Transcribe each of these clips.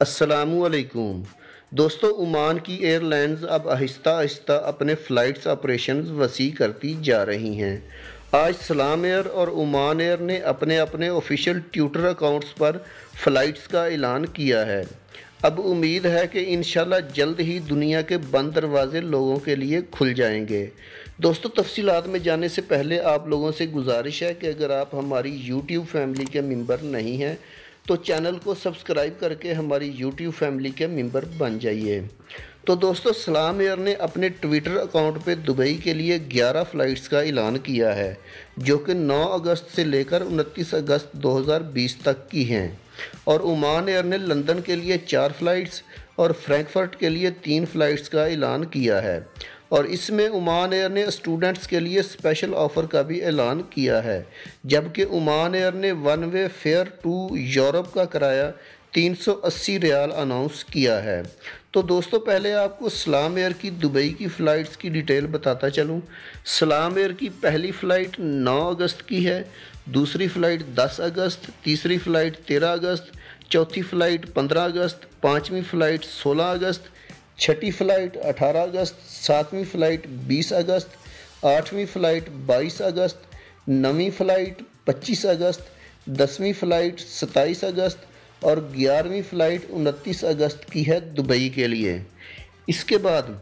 असलकुम दोस्तों, ओमान की एयरलाइंस अब आहिस्ता आहिस्ता अपने फ़्लाइट्स ऑपरेशन वसी करती जा रही हैं। आज सलाम एयर और ओमान एयर ने अपने अपने ऑफिशियल ट्विटर अकाउंट्स पर फ़्लाइट्स का ऐलान किया है। अब उम्मीद है कि इन जल्द ही दुनिया के बंद दरवाज़े लोगों के लिए खुल जाएँगे। दोस्तों, तफसीलात में जाने से पहले आप लोगों से गुजारिश है कि अगर आप हमारी यूट्यूब फैमिली के मेंबर नहीं हैं तो चैनल को सब्सक्राइब करके हमारी यूट्यूब फैमिली के मेंबर बन जाइए। तो दोस्तों, सलाम एयर ने अपने ट्विटर अकाउंट पे दुबई के लिए 11 फ़्लाइट्स का ऐलान किया है, जो कि 9 अगस्त से लेकर 29 अगस्त 2020 तक की हैं। और ओमान एयर ने लंदन के लिए चार फ़्लाइट्स और फ्रैंकफर्ट के लिए तीन फ़्लाइट्स का ऐलान किया है। और इसमें ओमान एयर ने स्टूडेंट्स के लिए स्पेशल ऑफ़र का भी ऐलान किया है, जबकि ओमान एयर ने one way fare to Europe का किराया 380 रियाल अनाउंस किया है। तो दोस्तों, पहले आपको सलाम एयर की दुबई की फ़्लाइट्स की डिटेल बताता चलूँ। सलाम एयर की पहली फ़्लाइट 9 अगस्त की है, दूसरी फ़्लाइट 10 अगस्त, तीसरी फ़्लाइट 13 अगस्त, चौथी फ़्लाइट 15 अगस्त, पाँचवीं फ़्लाइट 16 अगस्त छठी फ़्लाइट 18 अगस्त, सातवीं फ़्लाइट 20 अगस्त, आठवीं फ़्लाइट 22 अगस्त, नवीं फ़्लाइट 25 अगस्त, दसवीं फ़्लाइट 27 अगस्त और ग्यारहवीं फ़्लाइट 29 अगस्त की है दुबई के लिए। इसके बाद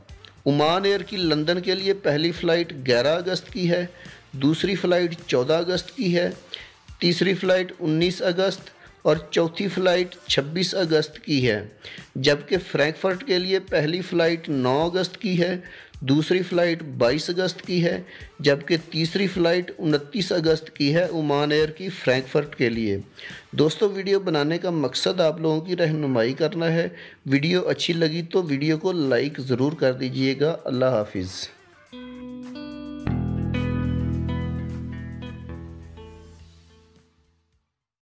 उमान एयर की लंदन के लिए पहली फ़्लाइट 11 अगस्त की है, दूसरी फ़्लाइट 14 अगस्त की है, तीसरी फ़्लाइट 19 अगस्त और चौथी फ़्लाइट 26 अगस्त की है, जबकि फ्रैंकफर्ट के लिए पहली फ़्लाइट 9 अगस्त की है, दूसरी फ़्लाइट 22 अगस्त की है, जबकि तीसरी फ़्लाइट 29 अगस्त की है ओमान एयर की फ्रैंकफर्ट के लिए। दोस्तों, वीडियो बनाने का मकसद आप लोगों की रहनुमाई करना है। वीडियो अच्छी लगी तो वीडियो को लाइक ज़रूर कर दीजिएगा। अल्लाह हाफिज़।